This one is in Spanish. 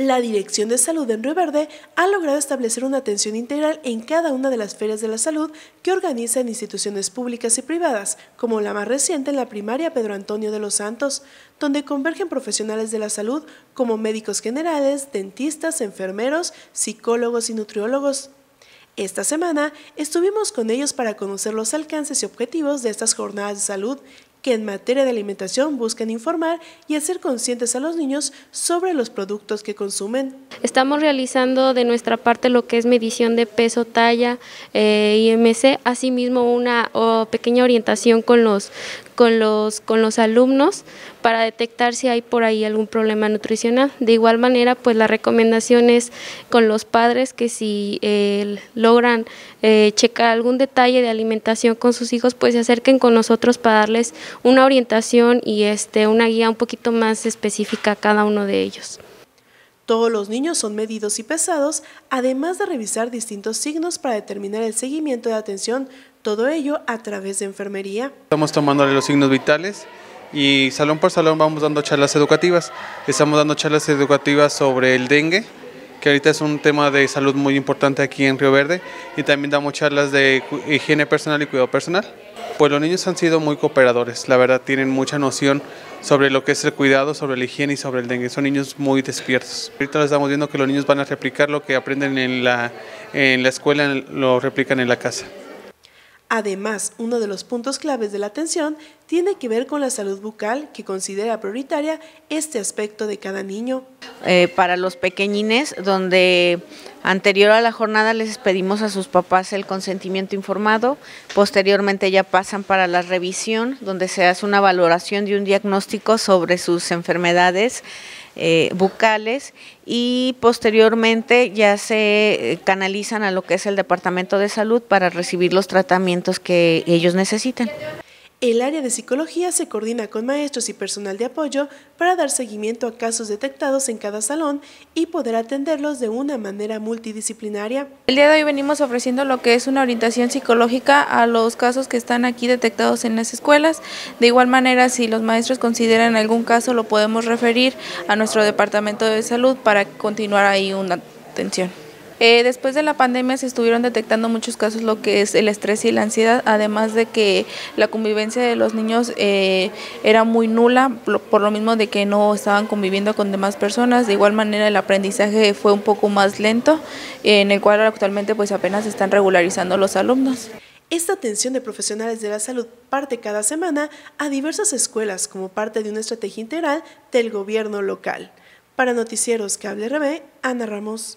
La Dirección de Salud en Río Verde ha logrado establecer una atención integral en cada una de las ferias de la salud que organizan instituciones públicas y privadas, como la más reciente en la primaria Pedro Antonio de los Santos, donde convergen profesionales de la salud como médicos generales, dentistas, enfermeros, psicólogos y nutriólogos. Esta semana estuvimos con ellos para conocer los alcances y objetivos de estas jornadas de salud que en materia de alimentación buscan informar y hacer conscientes a los niños sobre los productos que consumen. Estamos realizando de nuestra parte lo que es medición de peso, talla, eh, IMC, asimismo una pequeña orientación con los, con los, con los alumnos para detectar si hay por ahí algún problema nutricional. De igual manera, pues la recomendación es con los padres que si eh, logran eh, checar algún detalle de alimentación con sus hijos, pues se acerquen con nosotros para darles una orientación y este, una guía un poquito más específica a cada uno de ellos. Todos los niños son medidos y pesados, además de revisar distintos signos para determinar el seguimiento de atención, todo ello a través de enfermería. Estamos tomándole los signos vitales y salón por salón vamos dando charlas educativas. Estamos dando charlas educativas sobre el dengue, que ahorita es un tema de salud muy importante aquí en Río Verde, y también damos charlas de higiene personal y cuidado personal. Pues los niños han sido muy cooperadores, la verdad tienen mucha noción sobre lo que es el cuidado, sobre la higiene y sobre el dengue. Son niños muy despiertos. Ahorita estamos viendo que los niños van a replicar lo que aprenden en la, en la escuela, lo replican en la casa. Además, uno de los puntos claves de la atención tiene que ver con la salud bucal, que considera prioritaria este aspecto de cada niño. Eh, para los pequeñines, donde anterior a la jornada les pedimos a sus papás el consentimiento informado, posteriormente ya pasan para la revisión, donde se hace una valoración de un diagnóstico sobre sus enfermedades eh, bucales y posteriormente ya se eh, canalizan a lo que es el Departamento de Salud para recibir los tratamientos que ellos necesiten. El área de psicología se coordina con maestros y personal de apoyo para dar seguimiento a casos detectados en cada salón y poder atenderlos de una manera multidisciplinaria. El día de hoy venimos ofreciendo lo que es una orientación psicológica a los casos que están aquí detectados en las escuelas. De igual manera, si los maestros consideran algún caso, lo podemos referir a nuestro departamento de salud para continuar ahí una atención. Eh, después de la pandemia se estuvieron detectando muchos casos lo que es el estrés y la ansiedad, además de que la convivencia de los niños eh, era muy nula, por lo mismo de que no estaban conviviendo con demás personas. De igual manera el aprendizaje fue un poco más lento, en el cual actualmente pues apenas están regularizando los alumnos. Esta atención de profesionales de la salud parte cada semana a diversas escuelas como parte de una estrategia integral del gobierno local. Para Noticieros Cable RB, Ana Ramos.